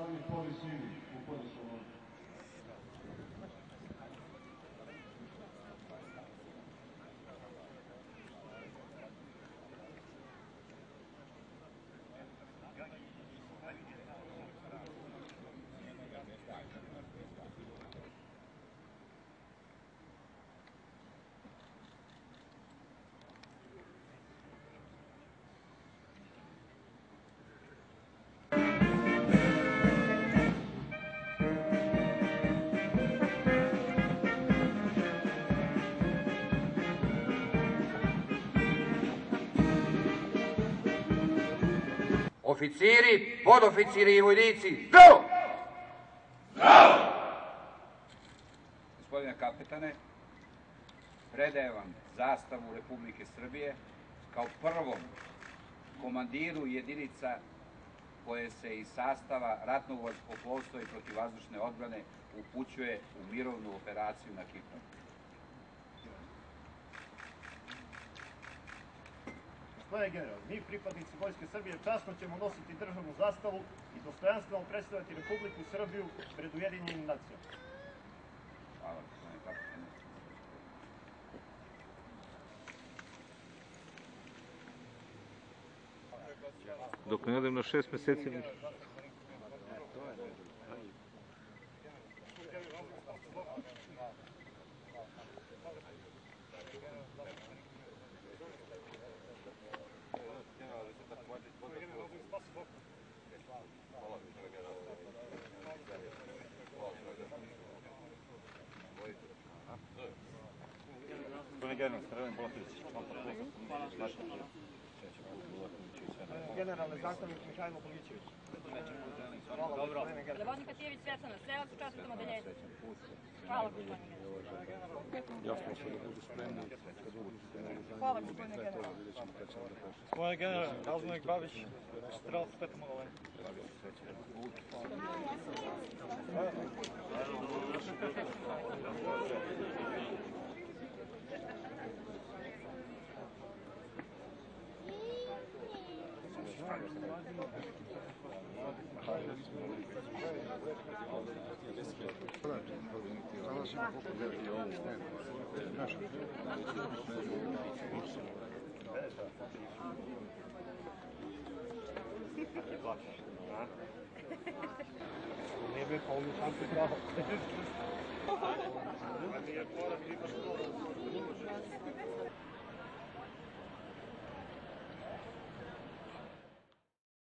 ravni povisini u području Oficiri, podoficiri i vojnici, zdravo! Gospodine kapetane, predajem vam zastavu Republike Srbije kao prvom komandiru jedinica koje se iz sastava ratnog vazduhoplovstva i protivvazdušne odbrane upućuje u mirovnu operaciju na Kipru. Gospodine general, mi pripadnici Vojske Srbije časno ćemo nositi državnu zastavu i dostojanstveno predstavljati Republiku Srbiju pred Ujedinjenim nacijama. Hvala. Dok ne odem na šest meseci Generalne zastavnik Mihajlo Bogićević. Zavodnik Katijević Svetlana, strelac u četvrtom odeljenju. Hvala gospodine general. Hvala gospodine general. General, razvojnik Babić, strelac petom odeljenju. Ne bi pa ono sam se pravo. Ali je porak imaš